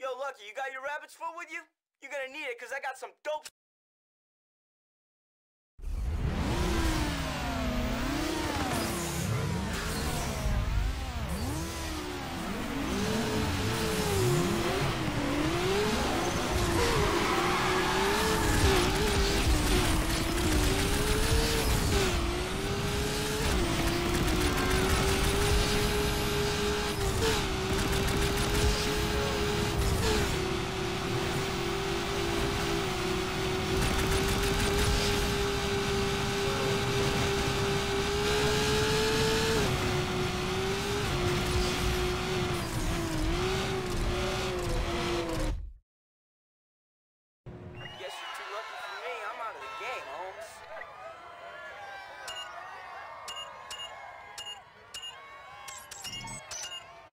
Yo, Lucky, you got your rabbit's foot with you? You're gonna need it, because I got some dope game.